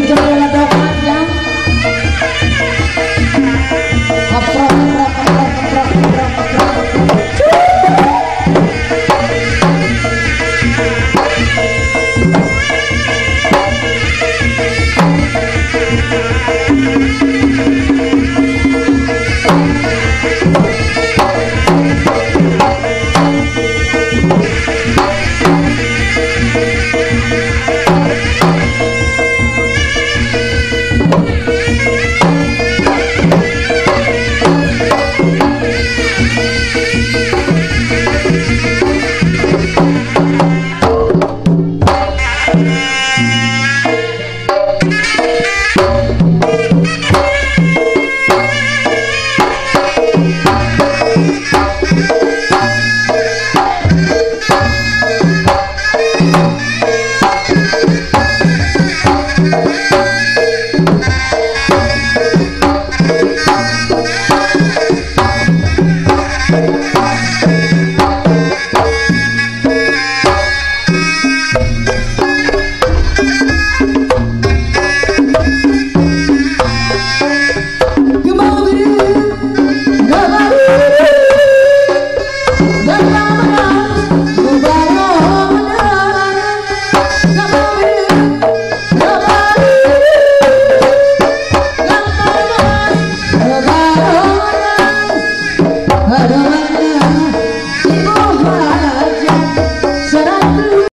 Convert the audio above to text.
minutos. Música